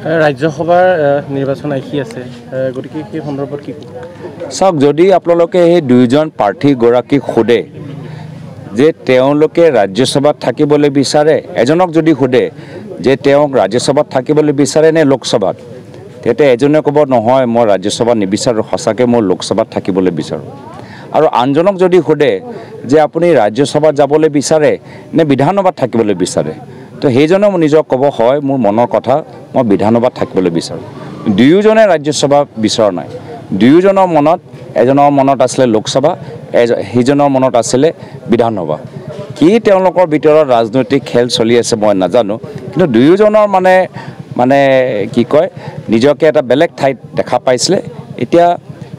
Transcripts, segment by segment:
ৰাজ্যসভাৰ নিৰ্বাচন আহি আছে। গতিকে সেই সন্দৰ্ভত কি চাওক যদি আপোনালোকে সেই দুয়োজন প্ৰাৰ্থীগৰাকীক সোধে যে তেওঁলোকে ৰাজ্যসভাত থাকিবলৈ বিচাৰে এজনক যদি সোধে যে তেওঁক ৰাজ্যসভাত থাকিবলৈ বিচাৰে নে লোকসভাত তেতিয়া এজনে ক'ব নহয় মই ৰাজ্যসভাত নিবিচাৰোঁ সঁচাকৈ মই লোকসভাত থাকিবলৈ বিচাৰোঁ। আৰু আনজনক যদি সোধে যে আপুনি ৰাজ্যসভাত যাবলৈ বিচাৰে নে বিধানসভাত থাকিবলৈ বিচাৰে তো সেইজনে নিজক ক'ব হয় মোৰ মনৰ কথা মই বিধানসভাত থাকিবলৈ বিচাৰোঁ। দুয়োজনে ৰাজ্যসভা বিচৰা নাই। দুয়োজনৰ মনত এজনৰ মনত আছিলে লোকসভা এজ সিজনৰ মনত আছিলে বিধানসভা। কি তেওঁলোকৰ ভিতৰত ৰাজনৈতিক খেল চলি আছে মই নাজানো কিন্তু দুয়োজনৰ মানে মানে কি কয় নিজকে এটা বেলেগ ঠাইত দেখা পাইছিলে। এতিয়া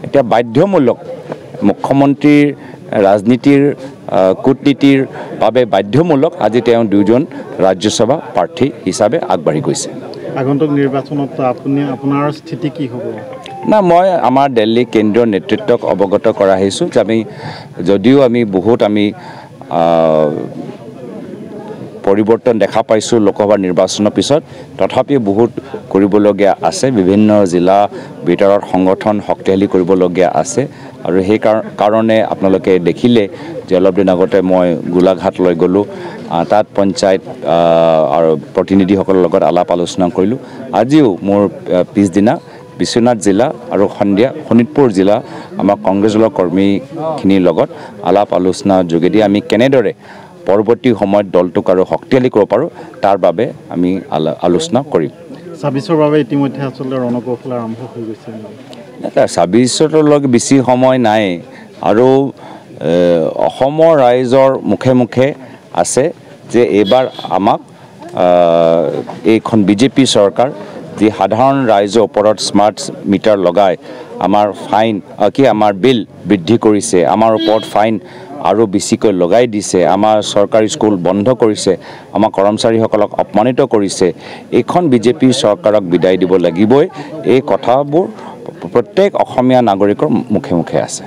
এতিয়া বাধ্যমূলক মুখ্যমন্ত্ৰীৰ ৰাজনীতিৰ কূটনীতিৰ বাবে বাধ্যমূলক আজি তেওঁ দুয়োজন ৰাজ্যসভা প্ৰাৰ্থী হিচাপে আগবাঢ়ি গৈছে। আগন্তুক নিৰ্বাচনত আপুনি আপোনাৰ স্থিতি কি হ'ব? না মই আমাৰ দিল্লী কেন্দ্ৰীয় নেতৃত্বক অৱগত কৰা আহিছোঁ যে আমি যদিও আমি বহুত আমি পৰিৱৰ্তন দেখা পাইছোঁ লোকসভা নিৰ্বাচনৰ পিছত। তথাপিও বহুত কৰিবলগীয়া আছে। বিভিন্ন জিলা ভিতৰত সংগঠন শক্তিশালী কৰিবলগীয়া আছে। আৰু সেই কাৰ- কাৰণে আপোনালোকে দেখিলে যে অলপ দিন আগতে মই গোলাঘাটলৈ গ'লোঁ। তাত পঞ্চায়ত আৰু প্ৰতিনিধিসকলৰ লগত আলাপ আলোচনা কৰিলোঁ। আজিও মোৰ পিছদিনা বিশ্বনাথ জিলা আৰু সন্ধিয়া শোণিতপুৰ জিলা আমাৰ কংগ্ৰেছ দলৰ কৰ্মীখিনিৰ লগত আলাপ আলোচনাৰ যোগেদি আমি কেনেদৰে পৰৱৰ্তী সময়ত দলটোক আৰু শক্তিশালী কৰিব পাৰোঁ তাৰ বাবে আমি আলো- আলোচনা কৰিম। ছাব্বিছৰ বাবে ইতিমধ্যে আচলতে ৰণকৌশল আৰম্ভ হৈ গৈছে ছাব্বিছলৈকে বেছি সময় নাই। আৰু অসমৰ ৰাইজৰ মুখে মুখে আছে যে এইবাৰ আমাক এইখন বিজেপি চৰকাৰ যি সাধাৰণ ৰাইজৰ ওপৰত স্মাৰ্ট মিটাৰ লগাই আমাৰ ফাইন কি আমাৰ বিল বৃদ্ধি কৰিছে আমাৰ ওপৰত ফাইন আৰু বেছিকৈ লগাই দিছে আমাৰ চৰকাৰী স্কুল বন্ধ কৰিছে আমাৰ কৰ্মচাৰীসকলক অপমানিত কৰিছে এইখন বিজেপি চৰকাৰক বিদায় দিব লাগিবই এই কথাবোৰ প্ৰত্যেক অসমীয়া নাগৰিকৰ মুখে মুখে আছে।